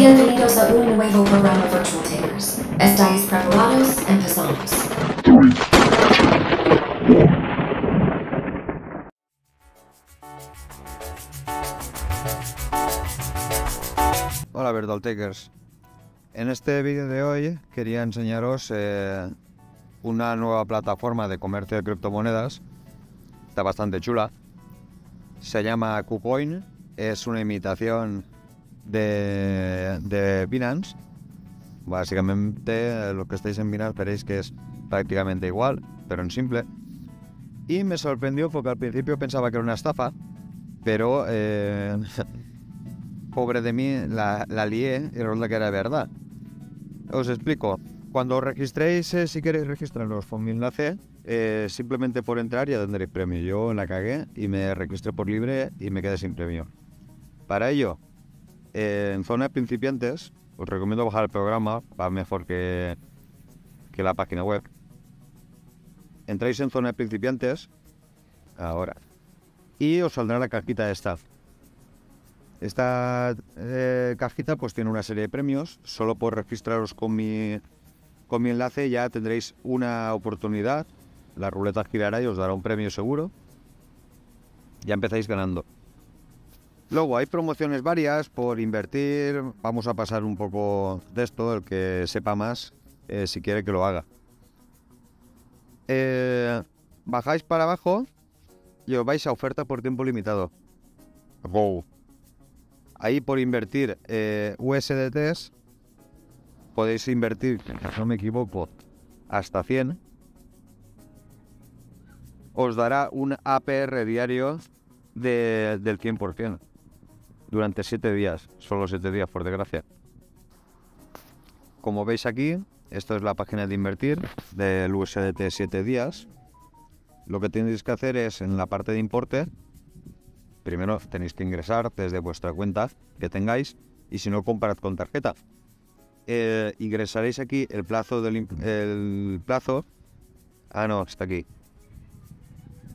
Bienvenidos a un nuevo programa Virtual Takers. ¿Estáis preparados? Empezamos. Hola Takers. En este vídeo de hoy quería enseñaros eh, una nueva plataforma de comercio de criptomonedas. Está bastante chula. Se llama KuCoin. Es una imitación de, de Binance. Básicamente lo que estáis en Binance veréis que es prácticamente igual, pero en simple. Y me sorprendió porque al principio pensaba que era una estafa, pero eh, pobre de mí la, la lié y resulta que era verdad. Os explico. Cuando os registréis, eh, si queréis registraros con mi enlace, eh, simplemente por entrar ya tendréis premio. Yo la cagué y me registré por libre y me quedé sin premio. Para ello, en zona de principiantes, os recomiendo bajar el programa, va mejor que, que la página web. Entráis en zona de principiantes, ahora, y os saldrá la cajita esta. Esta eh, cajita pues tiene una serie de premios, solo por registraros con mi con mi enlace ya tendréis una oportunidad. La ruleta girará y os dará un premio seguro. Ya empezáis ganando. Luego hay promociones varias por invertir. Vamos a pasar un poco de esto, el que sepa más, eh, si quiere que lo haga. Eh, bajáis para abajo y os vais a oferta por tiempo limitado. Go. Ahí por invertir eh, USDTs podéis invertir, no me equivoco, hasta 100, os dará un APR diario del 100% durante 7 días, solo 7 días por desgracia. Como veis aquí, esto es la página de invertir del USDT 7 días. Lo que tenéis que hacer es en la parte de importe, primero tenéis que ingresar desde vuestra cuenta que tengáis y si no comprad con tarjeta. Eh, ingresaréis aquí el plazo del el plazo. Ah, no, está aquí.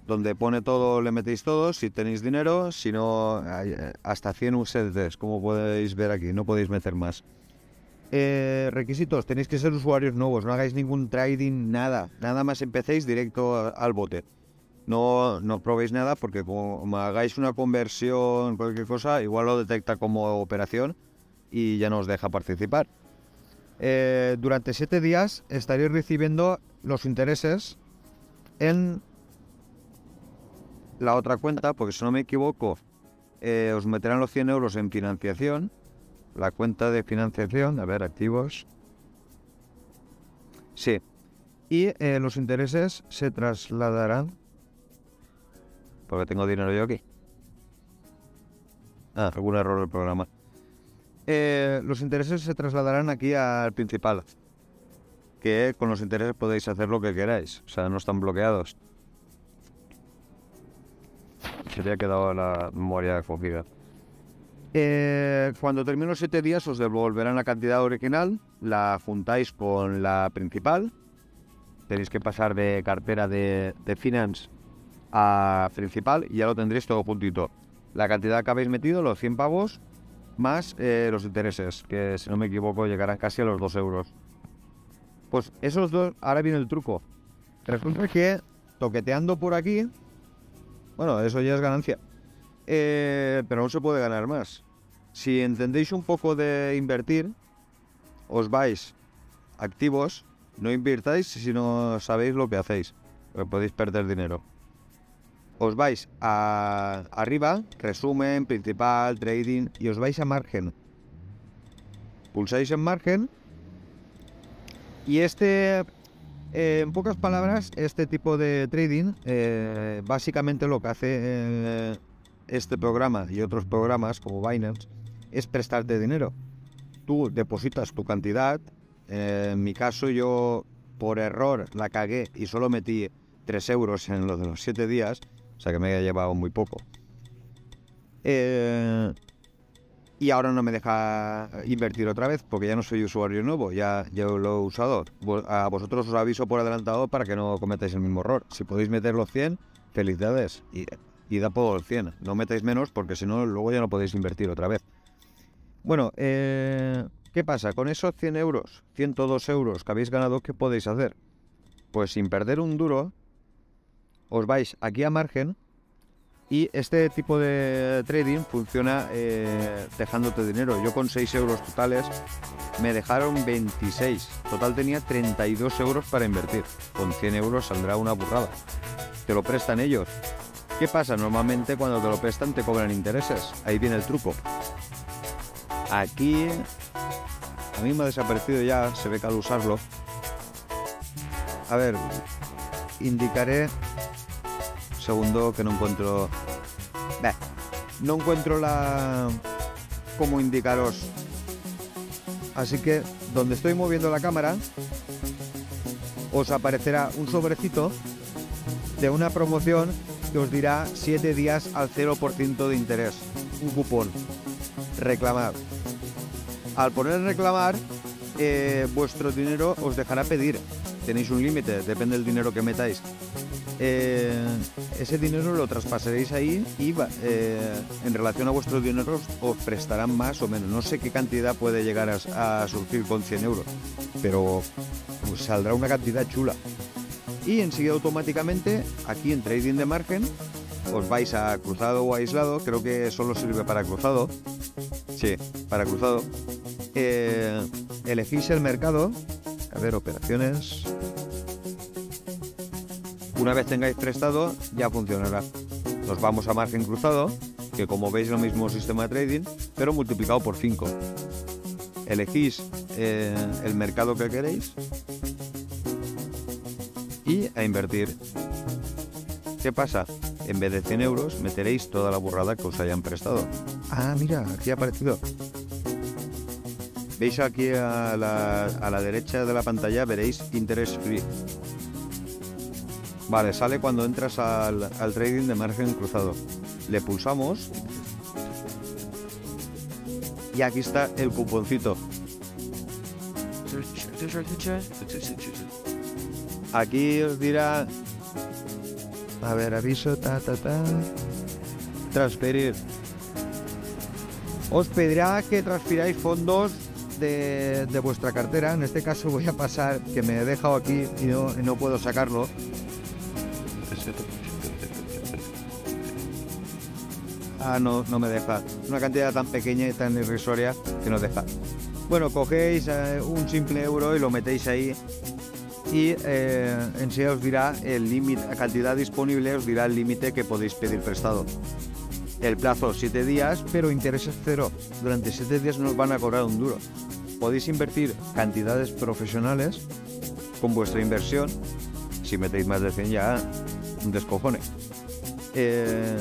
Donde pone todo, le metéis todo, si tenéis dinero, si no, eh, hasta 100 USDTs, como podéis ver aquí, no podéis meter más. Eh, requisitos, tenéis que ser usuarios nuevos, no hagáis ningún trading, nada, nada más empecéis directo al bote. No, no probéis nada porque como hagáis una conversión, cualquier cosa, igual lo detecta como operación y ya no os deja participar. Eh, durante 7 días estaréis recibiendo los intereses en la otra cuenta, porque si no me equivoco, eh, os meterán los 100 euros en financiación. La cuenta de financiación, a ver, activos. Sí. Y eh, los intereses se trasladarán. Porque tengo dinero yo aquí. Ah, algún error del programa. Eh, los intereses se trasladarán aquí al principal. Que con los intereses podéis hacer lo que queráis. O sea, no están bloqueados. Se había quedado la memoria cogida. Eh, cuando termine los 7 días os devolverán la cantidad original, la juntáis con la principal. Tenéis que pasar de cartera de, finance a principal y ya lo tendréis todo puntito. La cantidad que habéis metido, los 100 pavos, más eh, los intereses, que si no me equivoco llegarán casi a los 2 euros. Pues esos dos, ahora viene el truco. Resulta que toqueteando por aquí, bueno, eso ya es ganancia, eh, pero no se puede ganar más. Si entendéis un poco de invertir, os vais activos, no invirtáis si no sabéis lo que hacéis, porque podéis perder dinero os vais a arriba, resumen, principal, trading, y os vais a margen. Pulsáis en margen. Y este, eh, en pocas palabras, este tipo de trading, eh, básicamente lo que hace eh, este programa y otros programas como Binance, es prestarte dinero. Tú depositas tu cantidad. en mi caso, yo por error la cagué y solo metí 3 euros en lo de los 7 días o sea que me ha llevado muy poco. Y ahora no me deja invertir otra vez porque ya no soy usuario nuevo, ya, ya lo he usado. A vosotros os aviso por adelantado para que no cometáis el mismo error. Si podéis meter los 100, felicidades y, da por los 100. No metáis menos porque si no, luego ya no podéis invertir otra vez. Bueno, eh, ¿qué pasa? Con esos 100 euros, 102 euros que habéis ganado, ¿qué podéis hacer? Pues sin perder un duro, os vais aquí a margen y este tipo de trading funciona eh, dejándote dinero. Yo con 6 euros totales me dejaron 26. Total tenía 32 euros para invertir. Con 100 euros saldrá una burrada. Te lo prestan ellos. ¿Qué pasa? Normalmente cuando te lo prestan te cobran intereses. Ahí viene el truco. Aquí a mí me ha desaparecido ya, se ve que al usarlo. A ver, indicaré segundo que no encuentro... no encuentro la... cómo indicaros. Así que donde estoy moviendo la cámara, os aparecerá un sobrecito de una promoción que os dirá 7 días al 0% de interés. Un cupón. Reclamar. Al poner reclamar, eh, vuestro dinero os dejará pedir. Tenéis un límite, depende del dinero que metáis. Eh, ese dinero lo traspasaréis ahí y eh, en relación a vuestros dineros os prestarán más o menos. No sé qué cantidad puede llegar a, surgir con 100 euros, pero pues, saldrá una cantidad chula. Y enseguida automáticamente aquí en Trading de Margen os vais a cruzado o aislado, creo que solo sirve para cruzado. Sí, para cruzado. Eh, elegís el mercado, a ver, operaciones, una vez tengáis prestado, ya funcionará. Nos vamos a margen cruzado, que como veis es el mismo sistema de trading, pero multiplicado por 5. Elegís eh, el mercado que queréis y a invertir. ¿Qué pasa? En vez de 100 euros, meteréis toda la burrada que os hayan prestado. Ah, mira, aquí ha aparecido. Veis aquí a la, a la derecha de la pantalla, veréis interest free. Vale, sale cuando entras al, trading de margen cruzado. Le pulsamos. Y aquí está el cuponcito. Aquí os dirá... A ver, aviso, ta, ta, ta. Transferir. Os pedirá que transfiráis fondos de, vuestra cartera. En este caso voy a pasar, que me he dejado aquí y no, no puedo sacarlo. Ah, no, no me deja. Una cantidad tan pequeña y tan irrisoria que no deja. Bueno, cogéis eh, un simple euro y lo metéis ahí y eh, enseguida os dirá el límite, la cantidad disponible os dirá el límite que podéis pedir prestado. El plazo 7 días, pero intereses cero. Durante 7 días no os van a cobrar un duro. Podéis invertir cantidades profesionales con vuestra inversión. Si metéis más de 100 ya, un descojone. Eh,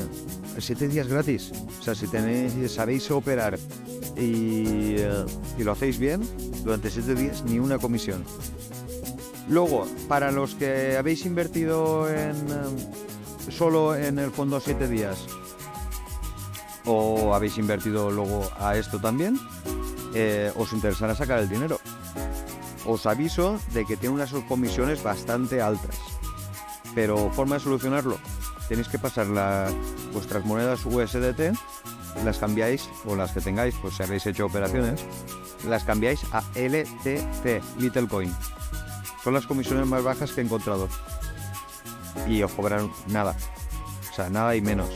siete días gratis. O sea, si tenéis, sabéis operar y, eh, lo hacéis bien, durante siete días ni una comisión. Luego, para los que habéis invertido en, eh, solo en el fondo siete días o habéis invertido luego a esto también, eh, os interesará sacar el dinero. Os aviso de que tiene unas comisiones bastante altas. Pero forma de solucionarlo, tenéis que pasar vuestras monedas USDT, las cambiáis, o las que tengáis, pues si habéis hecho operaciones, las cambiáis a LTC, Little Coin. Son las comisiones más bajas que he encontrado. Y os cobran nada. O sea, nada y menos.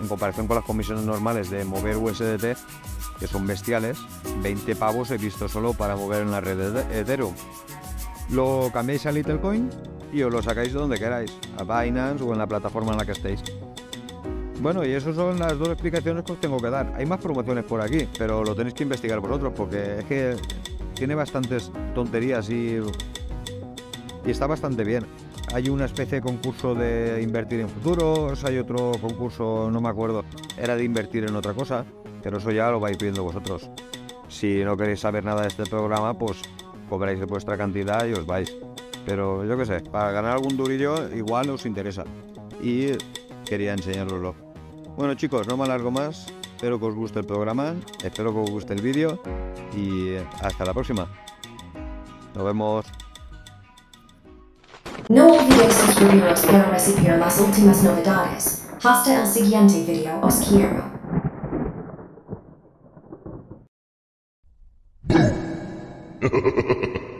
En comparación con las comisiones normales de mover USDT, que son bestiales, 20 pavos he visto solo para mover en la red de Ethereum. Lo cambiáis a Little Coin y os lo sacáis de donde queráis, a Binance o en la plataforma en la que estéis. Bueno, y esas son las dos explicaciones que os tengo que dar. Hay más promociones por aquí, pero lo tenéis que investigar vosotros porque es que tiene bastantes tonterías y está bastante bien. Hay una especie de concurso de invertir en futuros, hay otro concurso, no me acuerdo, era de invertir en otra cosa, pero eso ya lo vais viendo vosotros. Si no queréis saber nada de este programa, pues cobráis vuestra cantidad y os vais. Pero yo qué sé, para ganar algún durillo igual os interesa. Y quería enseñaroslo. Bueno chicos, no me alargo más. Espero que os guste el programa, espero que os guste el vídeo y hasta la próxima. Nos vemos. No videos subiros para recibir las últimas novedades. Hasta el siguiente video os quiero.